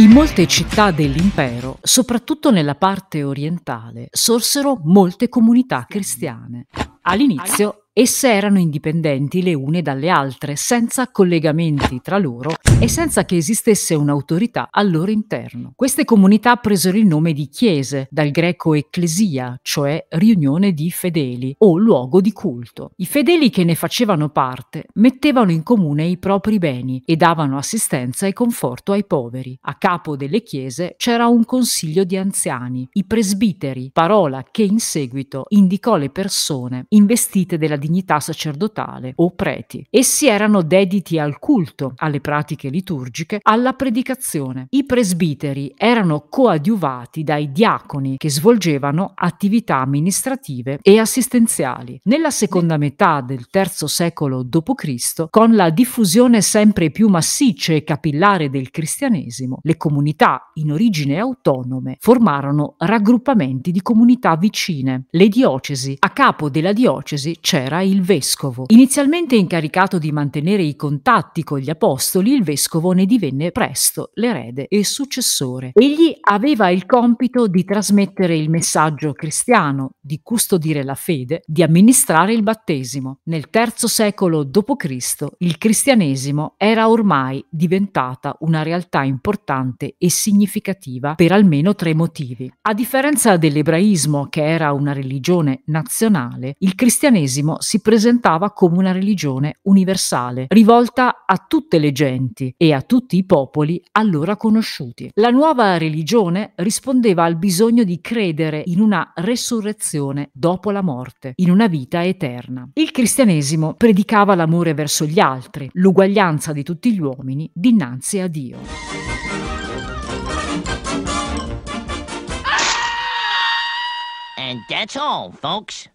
In molte città dell'impero, soprattutto nella parte orientale, sorsero molte comunità cristiane. All'inizio esse erano indipendenti le une dalle altre, senza collegamenti tra loro e senza che esistesse un'autorità al loro interno. Queste comunità presero il nome di chiese, dal greco ecclesia, cioè riunione di fedeli o luogo di culto. I fedeli che ne facevano parte mettevano in comune i propri beni e davano assistenza e conforto ai poveri. A capo delle chiese c'era un consiglio di anziani, i presbiteri, parola che in seguito indicò le persone investite della dignità sacerdotale o preti. Essi erano dediti al culto, alle pratiche liturgiche, alla predicazione. I presbiteri erano coadiuvati dai diaconi che svolgevano attività amministrative e assistenziali. Nella seconda metà del III secolo d.C., con la diffusione sempre più massiccia e capillare del cristianesimo, le comunità in origine autonome formarono raggruppamenti di comunità vicine, le diocesi. A capo della diocesi c'era il vescovo. Inizialmente incaricato di mantenere i contatti con gli apostoli, il vescovo ne divenne presto l'erede e successore. Egli aveva il compito di trasmettere il messaggio cristiano, di custodire la fede, di amministrare il battesimo. Nel III secolo d.C. il cristianesimo era ormai diventata una realtà importante e significativa per almeno tre motivi. A differenza dell'ebraismo, che era una religione nazionale, il cristianesimo si presentava come una religione universale, rivolta a tutte le genti, e a tutti i popoli allora conosciuti. La nuova religione rispondeva al bisogno di credere in una resurrezione dopo la morte, in una vita eterna. Il cristianesimo predicava l'amore verso gli altri, l'uguaglianza di tutti gli uomini dinanzi a Dio. And that's all, folks.